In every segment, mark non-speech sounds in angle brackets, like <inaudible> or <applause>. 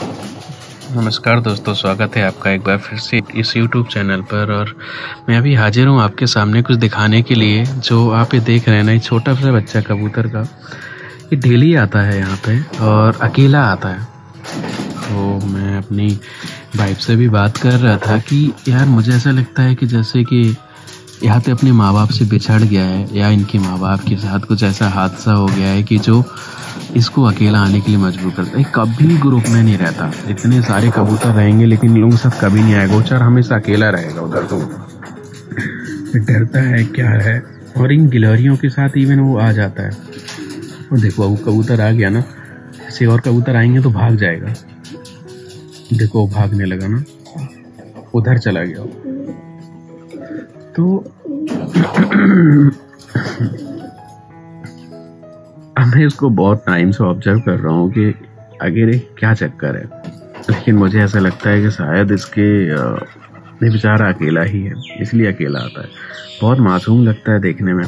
नमस्कार दोस्तों, स्वागत है आपका एक बार फिर से इस YouTube चैनल पर। और मैं अभी हाजिर हूँ आपके सामने कुछ दिखाने के लिए, जो आप ये देख रहे हैं ना एक छोटा सा बच्चा कबूतर का। ये डेली आता है यहाँ पे और अकेला आता है। तो मैं अपनी वाइफ से भी बात कर रहा था कि यार, मुझे ऐसा लगता है कि जैसे कि यहाँ तो अपने माँ बाप से बिछड़ गया है या इनके माँ बाप के साथ कुछ ऐसा हादसा हो गया है कि जो इसको अकेला आने के लिए मजबूर करता है। कभी ग्रुप में नहीं रहता। इतने सारे कबूतर रहेंगे, लेकिन लोगों साथ कभी नहीं आएगा। गोचर हमेशा अकेला रहेगा उधर तो। डरता है क्या है? और इन गिलहरियों के साथ इवन वो आ जाता है। और देखो वो कबूतर आ गया ना। ऐसे और कबूतर आएँगे तो भाग जाएगा। देखो भागने लगा ना। उधर चला गया। तो अब मैं इसको बहुत टाइम से ऑब्ज़र्व कर रहा हूँ कि आगे क्या चक्कर है। लेकिन मुझे ऐसा लगता है कि शायद इसके ये बेचारा अकेला ही है, इसलिए अकेला आता है। बहुत मासूम लगता है देखने में।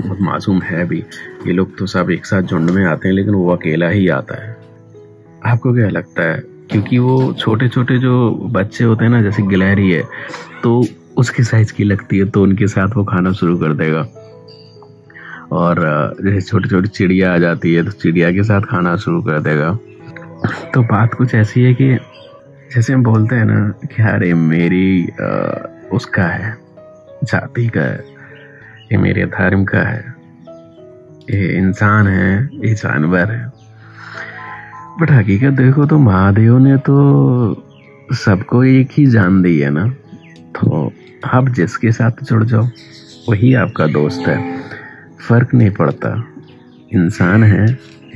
बहुत मासूम है भी। ये लोग तो सब एक साथ झुंड में आते हैं, लेकिन वो अकेला ही आता है। आपको क्या लगता है? क्योंकि वो छोटे छोटे जो बच्चे होते हैं ना, जैसे गिलहरी है तो उसके साइज़ की लगती है तो उनके साथ वो खाना शुरू कर देगा। और जैसे छोटी छोटी चिड़िया आ जाती है तो चिड़िया के साथ खाना शुरू कर देगा। तो बात कुछ ऐसी है कि जैसे हम बोलते हैं ना कि अरे मेरी आ, उसका है जाति का है ये मेरे धर्म का है ये इंसान है ये जानवर है। बट हकीकत देखो तो महादेव ने तो सबको एक ही जान दी है ना। तो आप जिसके साथ जुड़ जाओ, वही आपका दोस्त है। फ़र्क नहीं पड़ता, इंसान है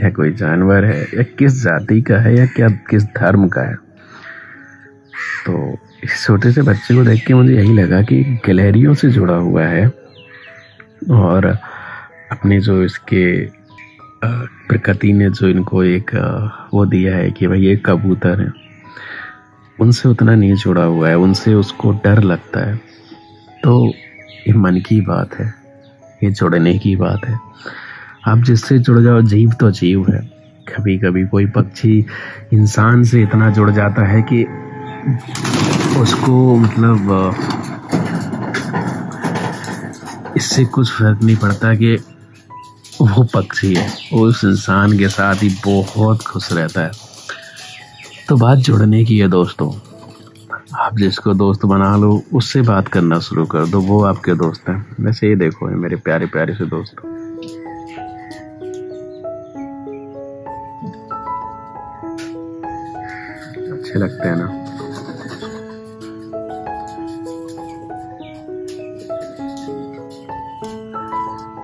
या कोई जानवर है, या किस जाति का है, या क्या, किस धर्म का है। तो इस छोटे से बच्चे को देख के मुझे यही लगा कि गैलरियों से जुड़ा हुआ है और अपने जो इसके प्रकृति ने जो इनको एक वो दिया है कि भाई ये कबूतर है। उनसे उतना नहीं जुड़ा हुआ है, उनसे उसको डर लगता है। तो ये मन की बात है, ये जुड़ने की बात है। आप जिससे जुड़ जाओ, जीव तो जीव है। कभी कभी कोई पक्षी इंसान से इतना जुड़ जाता है कि उसको मतलब इससे कुछ फ़र्क नहीं पड़ता कि वो पक्षी है। वो उस इंसान के साथ ही बहुत खुश रहता है। तो बात जुड़ने की है दोस्तों। आप जिसको दोस्त बना लो, उससे बात करना शुरू कर दो, वो आपके दोस्त हैं। वैसे ये देखो, ये मेरे प्यारे प्यारे से दोस्त। अच्छे लगते हैं ना।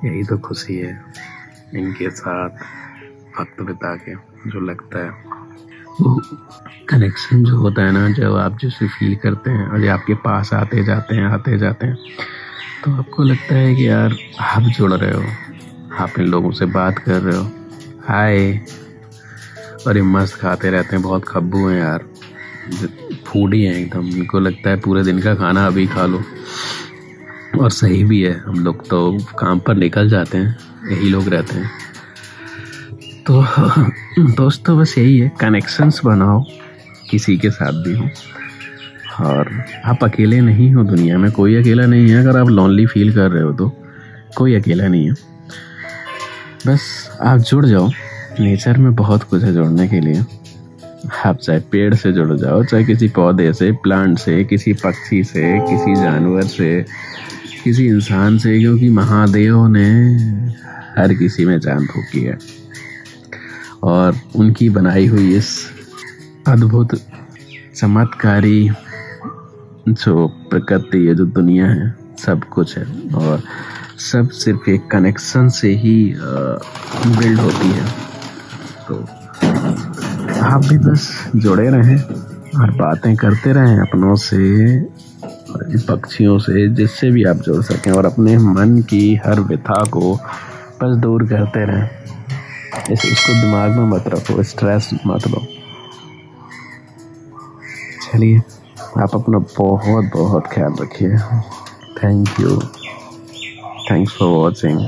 यही तो खुशी है, इनके साथ वक्त बिता के, जो लगता है। वो कनेक्शन जो होता है ना, जब आप जिसे फील करते हैं, और आपके पास आते जाते हैं, आते जाते हैं तो आपको लगता है कि यार, आप जुड़ रहे हो, आप इन लोगों से बात कर रहे हो। हाय और ये मस्त खाते रहते हैं, बहुत खब्बू हैं यार। फूडी हैं एकदम, इनको लगता है पूरे दिन का खाना अभी खा लो। और सही भी है, हम लोग तो काम पर निकल जाते हैं, यही लोग रहते हैं। तो <laughs> दोस्तों, बस यही है। कनेक्शंस बनाओ, किसी के साथ भी हो। और आप अकेले नहीं हो दुनिया में। कोई अकेला नहीं है, अगर आप लॉनली फील कर रहे हो तो। कोई अकेला नहीं है। बस आप जुड़ जाओ। नेचर में बहुत कुछ है जुड़ने के लिए। आप चाहे पेड़ से जुड़ जाओ, चाहे किसी पौधे से प्लांट से, किसी पक्षी से, किसी जानवर से, किसी इंसान से, क्योंकि महादेव ने हर किसी में जान फूकी है। और उनकी बनाई हुई इस अद्भुत चमत्कारी जो प्रकृति है, जो दुनिया है, सब कुछ है और सब सिर्फ़ एक कनेक्शन से ही बिल्ड होती है। तो आप भी बस जुड़े रहें और बातें करते रहें अपनों से पक्षियों से, जिससे भी आप जुड़ सकें और अपने मन की हर व्यथा को बस दूर करते रहें। इस, इसको दिमाग में मत रखो स्ट्रेस मत लो। चलिए, आप अपना बहुत बहुत ख्याल रखिए। Thank you thanks for watching